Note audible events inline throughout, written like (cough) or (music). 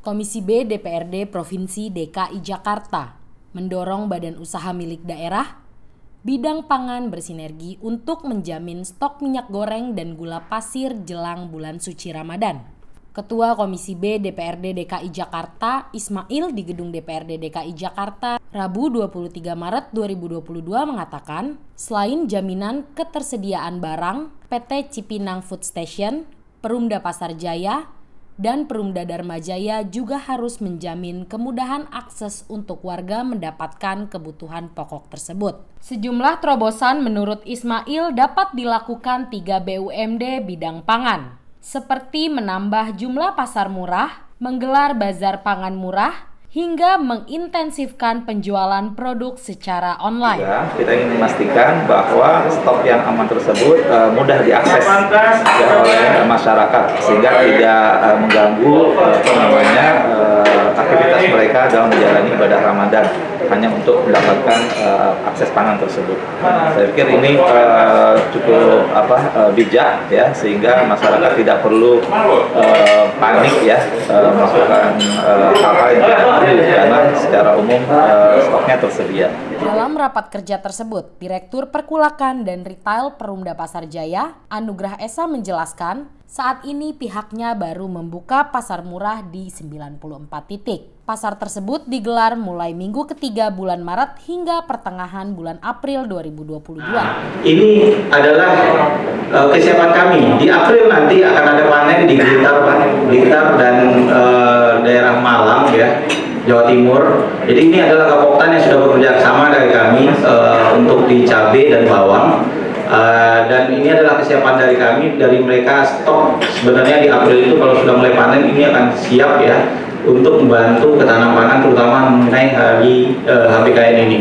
Komisi B DPRD Provinsi DKI Jakarta mendorong badan usaha milik daerah bidang pangan bersinergi untuk menjamin stok minyak goreng dan gula pasir jelang bulan suci Ramadan. Ketua Komisi B DPRD DKI Jakarta, Ismail di Gedung DPRD DKI Jakarta, Rabu 23 Maret 2022 mengatakan, selain jaminan ketersediaan barang, PT Cipinang Food Station, Perumda Pasar Jaya, dan Perumda Dharma Jaya juga harus menjamin kemudahan akses untuk warga mendapatkan kebutuhan pokok tersebut. Sejumlah terobosan menurut Ismail dapat dilakukan tiga BUMD bidang pangan, seperti menambah jumlah pasar murah, menggelar bazar pangan murah, hingga mengintensifkan penjualan produk secara online. Ya, kita ingin memastikan bahwa stok yang aman tersebut uh, mudah diakses ya, oleh masyarakat sehingga tidak uh, mengganggu uh, namanya uh, aktivitas mereka dalam menjalani ibadah Ramadan hanya untuk mendapatkan uh, akses pangan tersebut. Saya pikir ini uh, cukup apa uh, bijak ya sehingga masyarakat tidak perlu uh, panik ya uh, melakukan uh, yang tidak perlu karena secara umum uh, stoknya tersedia. Dalam rapat kerja tersebut, Direktur Perkulakan dan Retail Perumda Pasar Jaya, Anugrah Esa menjelaskan, saat ini pihaknya baru membuka pasar murah di 94 titik. Pasar tersebut digelar mulai minggu ketiga bulan Maret hingga pertengahan bulan April 2022. Ini adalah uh, kesiapan kami. Di April nanti akan ada panen di Blitar, Blitar dan uh, daerah Malang ya, Jawa Timur. Jadi ini adalah Kapoktan yang sudah bekerja sama dari kami uh, untuk di cabai dan bawang. Uh, dan ini adalah kesiapan dari kami dari mereka stok sebenarnya di April itu kalau sudah mulai panen ini akan siap ya untuk membantu ketahanan pangan terutama mengenai hari uh, eh, HBKN ini.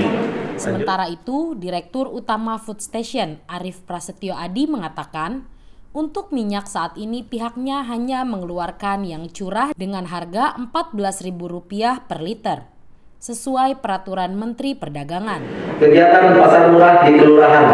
Sementara itu, Direktur Utama Food Station Arif Prasetyo Adi mengatakan, untuk minyak saat ini pihaknya hanya mengeluarkan yang curah dengan harga Rp14.000 per liter sesuai peraturan Menteri Perdagangan. Kegiatan pasar murah di kelurahan.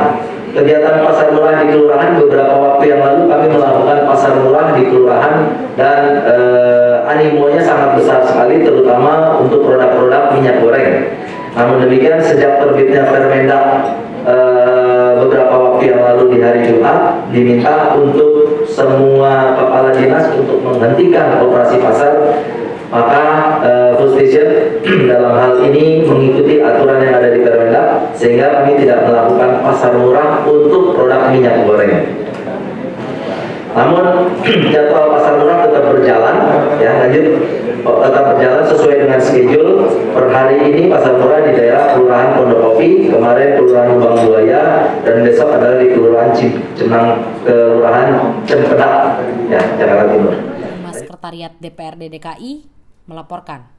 Kegiatan pasar murah di kelurahan beberapa waktu yang lalu kami melakukan pasar murah di kelurahan dan eh, animonya sangat besar sekali terutama untuk produk-produk minyak goreng. Namun demikian sejak terbitnya Permendak eh, beberapa waktu yang lalu di hari Jumat diminta untuk semua kepala dinas untuk menghentikan operasi pasar maka uh, food station dalam hal ini mengikuti aturan yang ada di Permendak sehingga kami tidak melakukan pasar murah untuk produk minyak goreng. Namun (clears throat) jadwal pasar murah tetap ya lanjut tetap berjalan sesuai dengan schedule. Per hari ini pasar murah di daerah Kelurahan Pondokopi, kemarin Kelurahan Lubang Buaya, dan besok adalah di Kelurahan Cemang Kelurahan Cempedak, ya Jakarta Timur. Sekretariat DPRD DKI melaporkan.